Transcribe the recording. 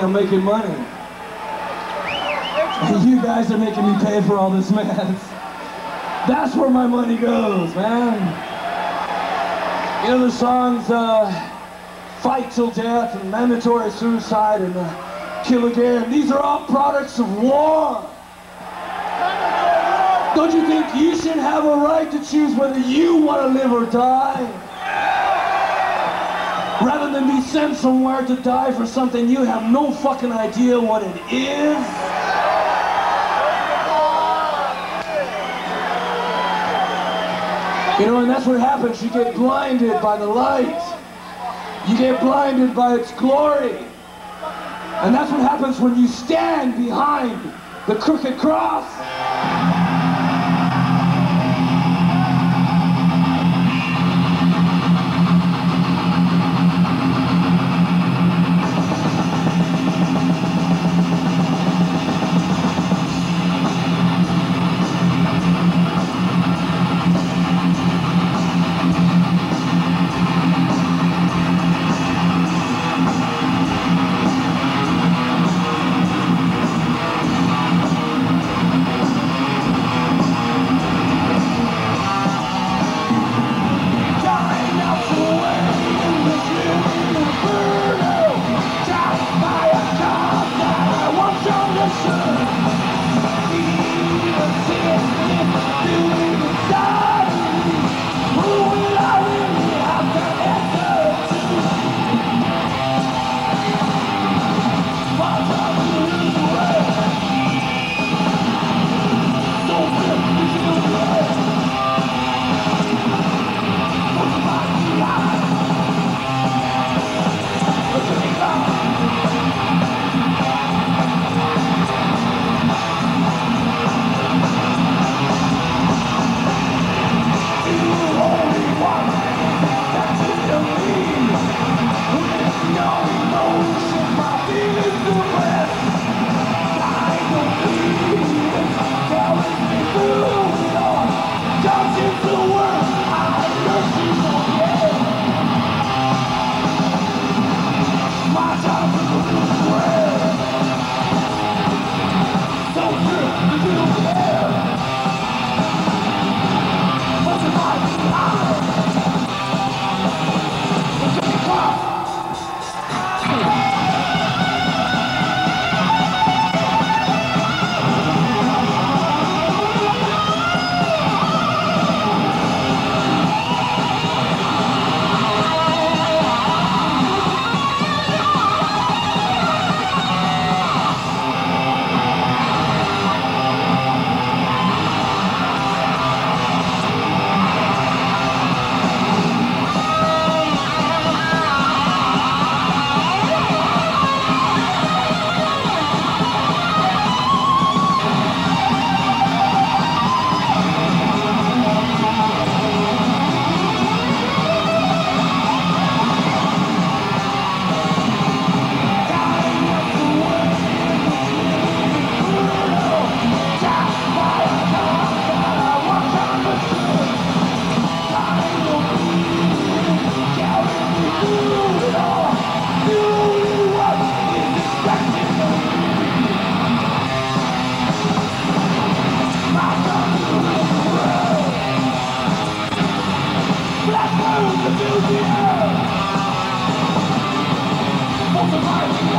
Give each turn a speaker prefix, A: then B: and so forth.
A: I'm making money. And you guys are making me pay for all this mess. That's where my money goes, man. You know the songs, uh, Fight Till Death and Mandatory Suicide and uh, Kill Again. These are all products of war. Don't you think you should have a right to choose whether you want to live or die? Rather than be sent somewhere to die for something you have no fucking idea what it is? You know, and that's what happens. You get blinded by the light. You get blinded by its glory. And that's what happens when you stand behind the crooked cross. Come on.